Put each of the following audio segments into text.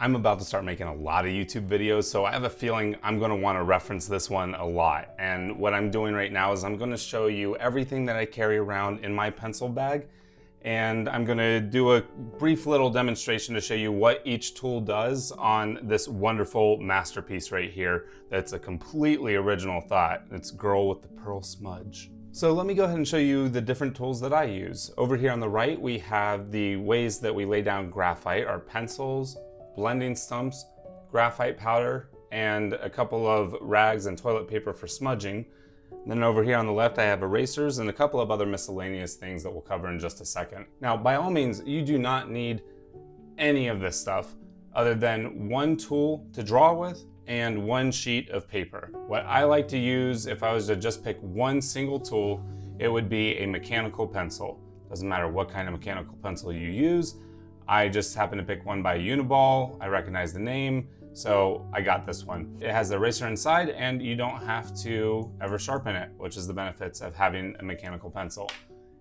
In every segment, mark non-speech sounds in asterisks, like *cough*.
I'm about to start making a lot of YouTube videos, so I have a feeling I'm gonna wanna reference this one a lot. And what I'm doing right now is I'm gonna show you everything that I carry around in my pencil bag. And I'm gonna do a brief little demonstration to show you what each tool does on this wonderful masterpiece right here. That's a completely original thought. It's Girl with the Pearl Smudge. So let me go ahead and show you the different tools that I use. Over here on the right, we have the ways that we lay down graphite, our pencils, blending stumps, graphite powder, and a couple of rags and toilet paper for smudging. And then over here on the left, I have erasers and a couple of other miscellaneous things that we'll cover in just a second. Now, by all means, you do not need any of this stuff other than one tool to draw with and one sheet of paper. What I like to use, if I was to just pick one single tool, it would be a mechanical pencil. Doesn't matter what kind of mechanical pencil you use, I just happened to pick one by Uniball. I recognize the name, so I got this one. It has the eraser inside and you don't have to ever sharpen it, which is the benefits of having a mechanical pencil.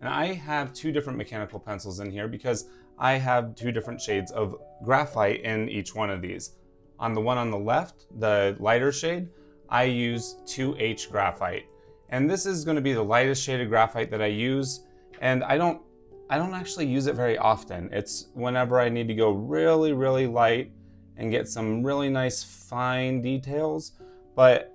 And I have two different mechanical pencils in here because I have two different shades of graphite in each one of these. On the one on the left, the lighter shade, I use 2H graphite. And this is gonna be the lightest shade of graphite that I use. And I don't I don't actually use it very often. It's whenever I need to go really, really light and get some really nice fine details. But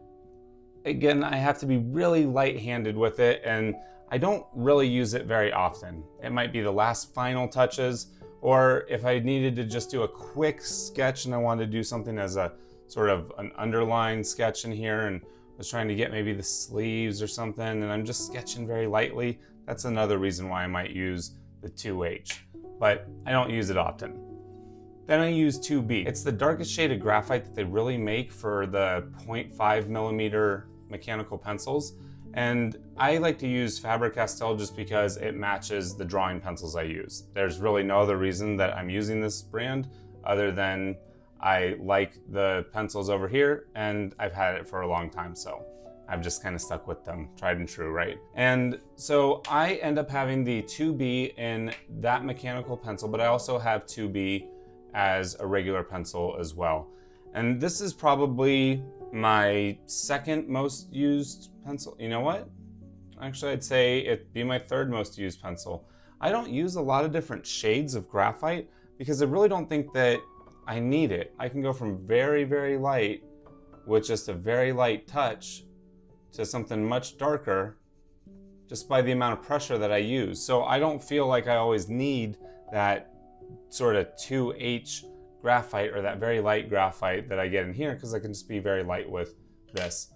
again, I have to be really light-handed with it and I don't really use it very often. It might be the last final touches or if I needed to just do a quick sketch and I wanted to do something as a sort of an underline sketch in here and was trying to get maybe the sleeves or something and I'm just sketching very lightly, that's another reason why I might use the 2H, but I don't use it often. Then I use 2B. It's the darkest shade of graphite that they really make for the 0.5 millimeter mechanical pencils. And I like to use Faber-Castell just because it matches the drawing pencils I use. There's really no other reason that I'm using this brand other than I like the pencils over here and I've had it for a long time, so I've just kind of stuck with them, tried and true, right? And so I end up having the 2B in that mechanical pencil, but I also have 2B as a regular pencil as well. And this is probably my second most used pencil. You know what? Actually, I'd say it'd be my third most used pencil. I don't use a lot of different shades of graphite because I really don't think that I need it. I can go from very, very light with just a very light touch to something much darker just by the amount of pressure that I use. So I don't feel like I always need that sort of 2H graphite or that very light graphite that I get in here because I can just be very light with this.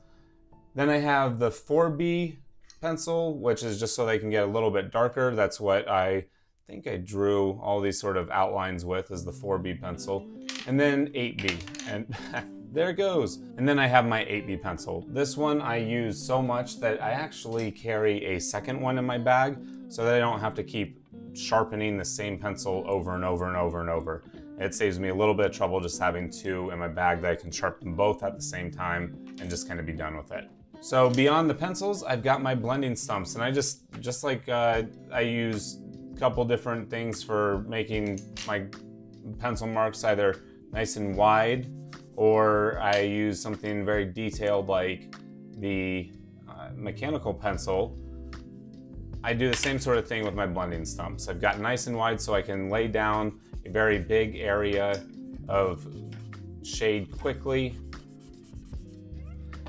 Then I have the 4B pencil, which is just so they can get a little bit darker. That's what I think I drew all these sort of outlines with is the 4B pencil. And then 8B. And *laughs* there it goes. And then I have my 8B pencil. This one I use so much that I actually carry a second one in my bag so that I don't have to keep sharpening the same pencil over and over and over and over. It saves me a little bit of trouble just having two in my bag that I can sharpen both at the same time and just kind of be done with it. So beyond the pencils, I've got my blending stumps and I just, just like uh, I use a couple different things for making my pencil marks either nice and wide or I use something very detailed like the uh, mechanical pencil, I do the same sort of thing with my blending stumps. I've got nice and wide so I can lay down a very big area of shade quickly.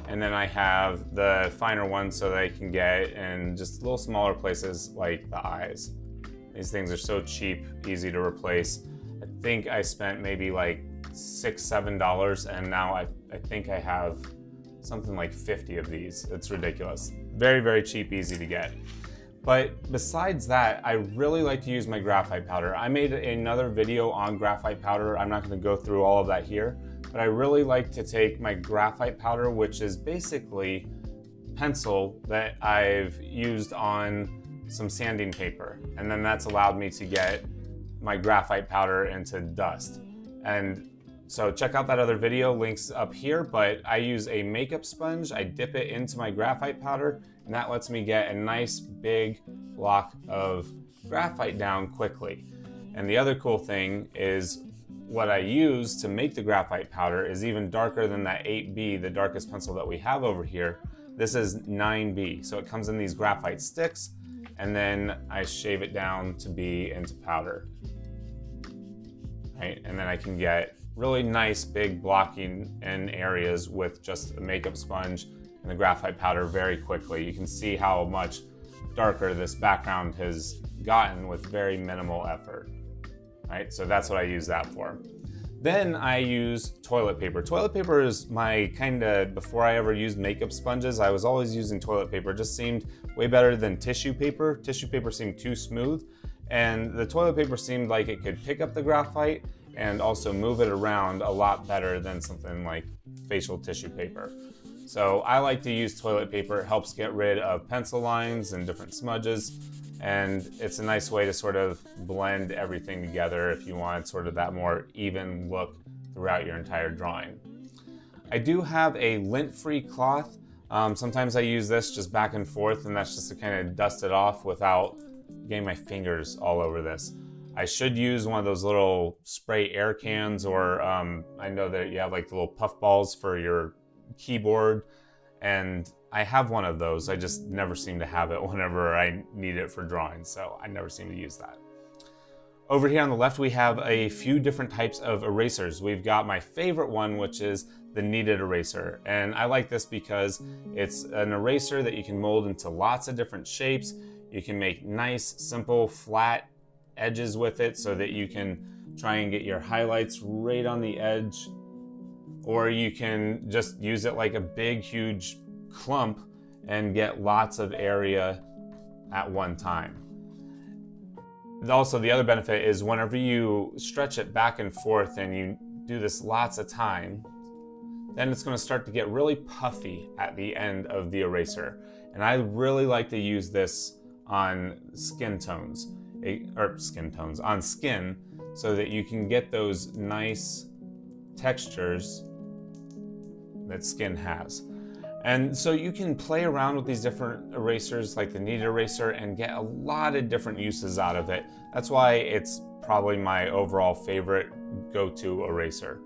And then I have the finer ones so that I can get in just little smaller places like the eyes. These things are so cheap, easy to replace. I think I spent maybe like six, seven dollars, and now I, I think I have something like 50 of these. It's ridiculous. Very, very cheap, easy to get. But besides that, I really like to use my graphite powder. I made another video on graphite powder. I'm not gonna go through all of that here, but I really like to take my graphite powder, which is basically pencil that I've used on some sanding paper. And then that's allowed me to get my graphite powder into dust. And so check out that other video, links up here, but I use a makeup sponge. I dip it into my graphite powder, and that lets me get a nice big block of graphite down quickly. And the other cool thing is what I use to make the graphite powder is even darker than that 8B, the darkest pencil that we have over here. This is 9B, so it comes in these graphite sticks, and then I shave it down to be into powder. Right, and then I can get really nice big blocking in areas with just a makeup sponge and the graphite powder very quickly. You can see how much darker this background has gotten with very minimal effort. Right, so that's what I use that for. Then I use toilet paper. Toilet paper is my kind of, before I ever used makeup sponges, I was always using toilet paper. It just seemed way better than tissue paper. Tissue paper seemed too smooth. And the toilet paper seemed like it could pick up the graphite and also move it around a lot better than something like facial tissue paper. So I like to use toilet paper. It helps get rid of pencil lines and different smudges. And it's a nice way to sort of blend everything together if you want sort of that more even look throughout your entire drawing. I do have a lint-free cloth. Um, sometimes I use this just back and forth and that's just to kind of dust it off without getting my fingers all over this. I should use one of those little spray air cans or um, I know that you have like the little puff balls for your keyboard and I have one of those. I just never seem to have it *laughs* whenever I need it for drawing, so I never seem to use that. Over here on the left, we have a few different types of erasers. We've got my favorite one, which is the kneaded eraser. And I like this because it's an eraser that you can mold into lots of different shapes. You can make nice, simple, flat edges with it so that you can try and get your highlights right on the edge or you can just use it like a big, huge clump and get lots of area at one time. Also, the other benefit is whenever you stretch it back and forth and you do this lots of time, then it's going to start to get really puffy at the end of the eraser. And I really like to use this on skin tones, or skin tones, on skin, so that you can get those nice textures that skin has. And so you can play around with these different erasers like the knead eraser and get a lot of different uses out of it. That's why it's probably my overall favorite go-to eraser.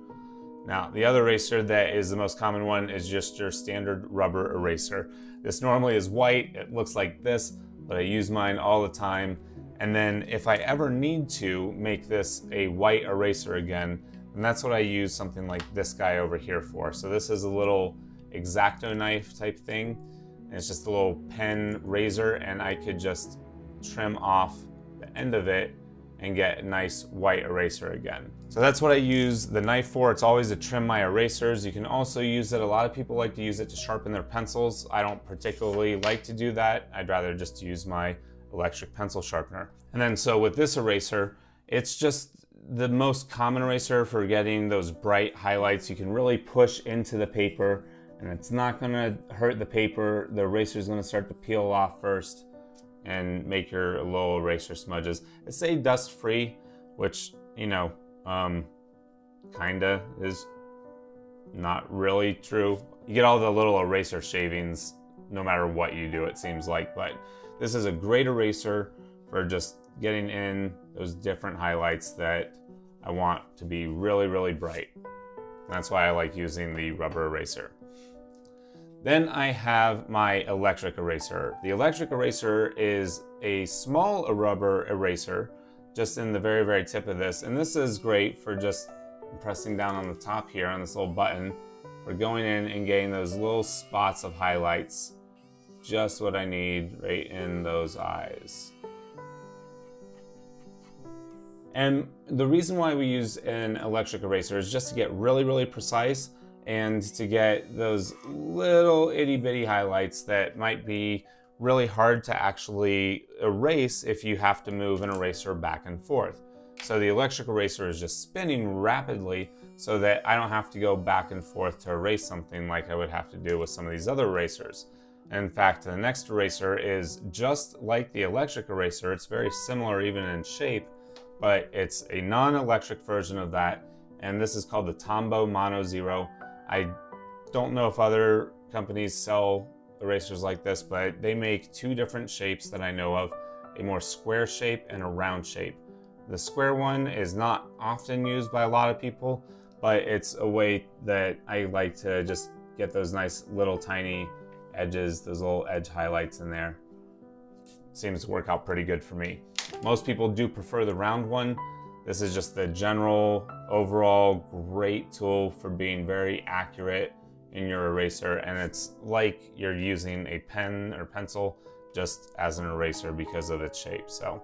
Now, the other eraser that is the most common one is just your standard rubber eraser. This normally is white, it looks like this, but I use mine all the time. And then if I ever need to make this a white eraser again, and that's what I use something like this guy over here for. So this is a little X-Acto knife type thing. And it's just a little pen razor and I could just trim off the end of it and get a nice white eraser again. So that's what I use the knife for. It's always to trim my erasers. You can also use it. A lot of people like to use it to sharpen their pencils. I don't particularly like to do that. I'd rather just use my electric pencil sharpener. And then so with this eraser, it's just the most common eraser for getting those bright highlights. You can really push into the paper and it's not gonna hurt the paper. The eraser is gonna start to peel off first and make your little eraser smudges. It's a dust free, which, you know, um, kinda is not really true. You get all the little eraser shavings no matter what you do, it seems like, but this is a great eraser for just getting in those different highlights that I want to be really, really bright. That's why I like using the rubber eraser. Then I have my electric eraser. The electric eraser is a small rubber eraser, just in the very, very tip of this. And this is great for just pressing down on the top here on this little button for going in and getting those little spots of highlights. Just what I need right in those eyes. And the reason why we use an electric eraser is just to get really, really precise and to get those little itty bitty highlights that might be really hard to actually erase if you have to move an eraser back and forth. So the electric eraser is just spinning rapidly so that I don't have to go back and forth to erase something like I would have to do with some of these other erasers. In fact, the next eraser is just like the electric eraser. It's very similar even in shape, but it's a non-electric version of that, and this is called the Tombow Mono Zero. I don't know if other companies sell erasers like this, but they make two different shapes that I know of, a more square shape and a round shape. The square one is not often used by a lot of people, but it's a way that I like to just get those nice little tiny edges, those little edge highlights in there. Seems to work out pretty good for me. Most people do prefer the round one. This is just the general, overall great tool for being very accurate in your eraser and it's like you're using a pen or pencil just as an eraser because of its shape. So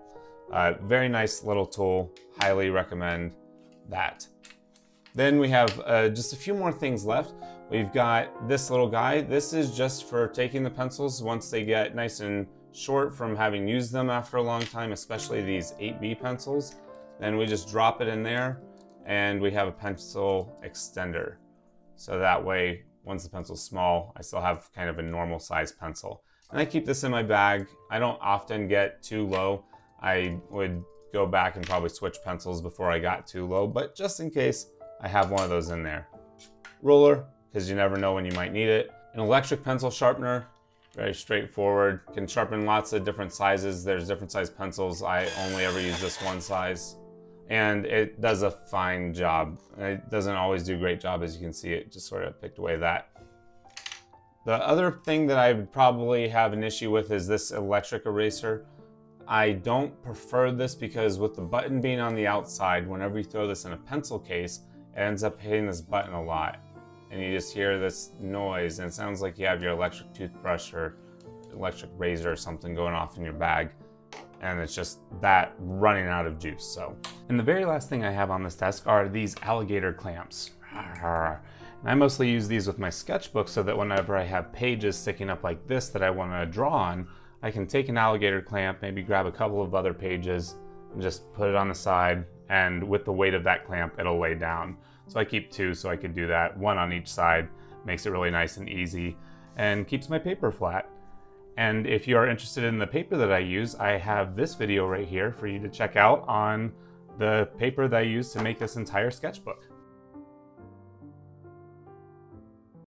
uh, very nice little tool, highly recommend that. Then we have uh, just a few more things left. We've got this little guy. This is just for taking the pencils once they get nice and short from having used them after a long time, especially these 8B pencils. Then we just drop it in there and we have a pencil extender. So that way, once the pencil's small, I still have kind of a normal size pencil. And I keep this in my bag. I don't often get too low. I would go back and probably switch pencils before I got too low, but just in case, I have one of those in there. Ruler, because you never know when you might need it. An electric pencil sharpener, very straightforward. Can sharpen lots of different sizes. There's different size pencils. I only ever use this one size. And it does a fine job. It doesn't always do a great job, as you can see, it just sort of picked away that. The other thing that I would probably have an issue with is this electric eraser. I don't prefer this because with the button being on the outside, whenever you throw this in a pencil case, ends up hitting this button a lot. And you just hear this noise and it sounds like you have your electric toothbrush or electric razor or something going off in your bag. And it's just that running out of juice, so. And the very last thing I have on this desk are these alligator clamps. *laughs* And I mostly use these with my sketchbook so that whenever I have pages sticking up like this that I want to draw on, I can take an alligator clamp, maybe grab a couple of other pages, and just put it on the side, and with the weight of that clamp, it'll lay down. So I keep two so I can do that, one on each side, makes it really nice and easy, and keeps my paper flat. And if you are interested in the paper that I use, I have this video right here for you to check out on the paper that I use to make this entire sketchbook.